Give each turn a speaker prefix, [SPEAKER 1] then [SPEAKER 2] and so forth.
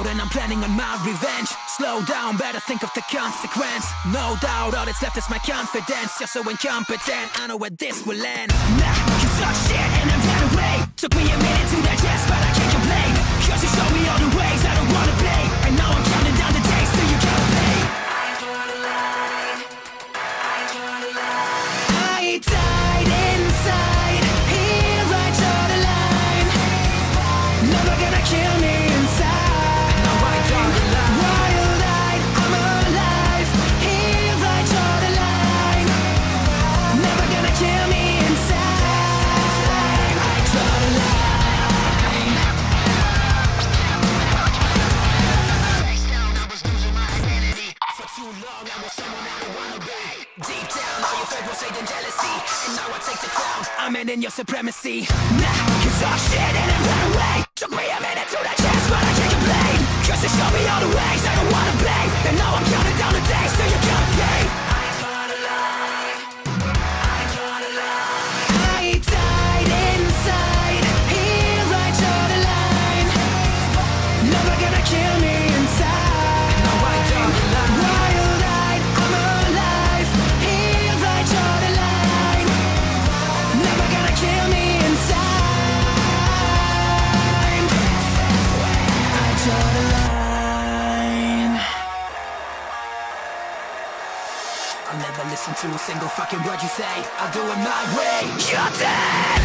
[SPEAKER 1] out and I'm planning on my revenge. Slow down, better think of the consequence. No doubt, all that's left is my confidence. You're so incompetent, I know where this will end. Nah, you talk shit and I'm ran away. Took me a minute to digest, Deep down, all your felt was hate and jealousy. And now I take the crown. I'm in, in your supremacy. Nah, you talk shit and then run away. Took me a minute to digest, but I can't complain. Cause you show me all the ways I don't wanna play. And now I'm counting down the days till you I'll never listen to a single fucking word you say. I'll do it my way. You're dead.